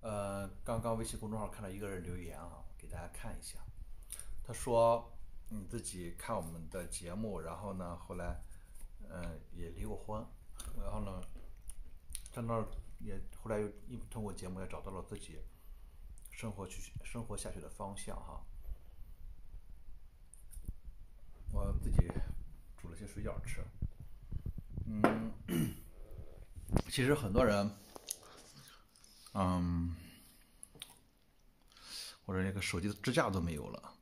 呃，刚刚微信公众号看到一个人留言啊，给大家看一下。他说，你自己看我们的节目，然后呢，后来，嗯，也离过婚，然后呢，在那儿也后来又通过节目也找到了自己生活去生活下去的方向哈。我自己煮了些水饺吃，嗯，其实很多人。嗯，我这那个手机的支架都没有了，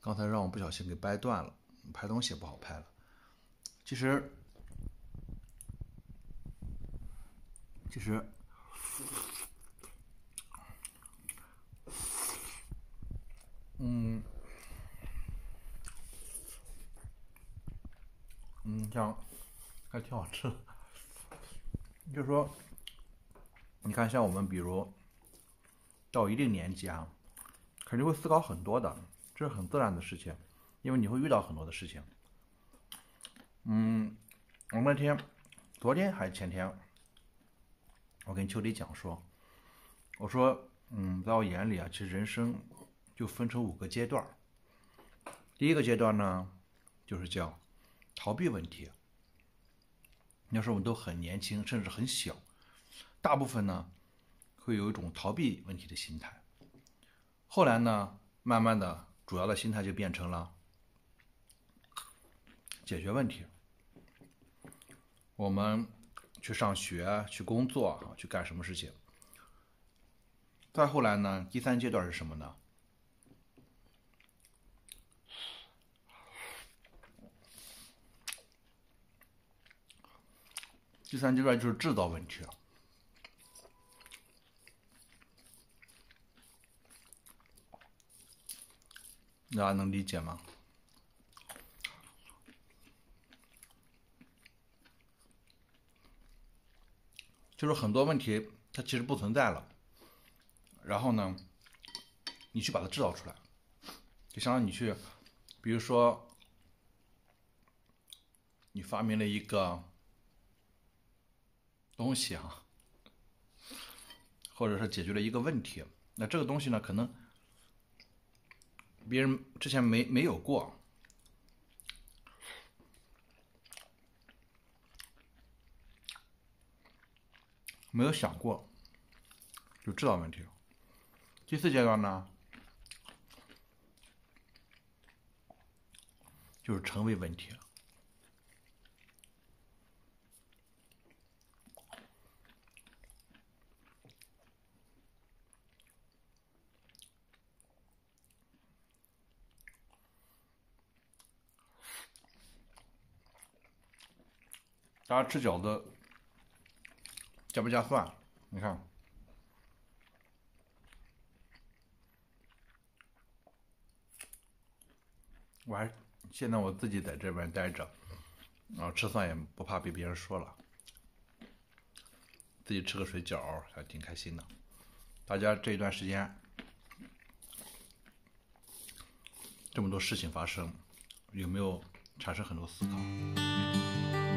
刚才让我不小心给掰断了，拍东西也不好拍了。其实，其实，嗯，嗯，这样还挺好吃的，就说。你看，像我们比如到一定年纪啊，肯定会思考很多的，这是很自然的事情，因为你会遇到很多的事情。嗯，我那天、昨天还是前天，我跟秋迪讲说，我说，嗯，在我眼里啊，其实人生就分成五个阶段。第一个阶段呢，就是叫逃避问题。那时候我们都很年轻，甚至很小。大部分呢，会有一种逃避问题的心态。后来呢，慢慢的，主要的心态就变成了解决问题。我们去上学、去工作、啊，去干什么事情。再后来呢，第三阶段是什么呢？第三阶段就是制造问题了。大家能理解吗？就是很多问题它其实不存在了，然后呢，你去把它制造出来，就相当于你去，比如说，你发明了一个东西啊，或者是解决了一个问题，那这个东西呢，可能。别人之前没没有过，没有想过，就知道问题了。第四阶段呢，就是成为问题了。大家吃饺子加不加蒜？你看，我还现在我自己在这边待着，然后，吃蒜也不怕被别人说了，自己吃个水饺还挺开心的。大家这一段时间这么多事情发生，有没有产生很多思考？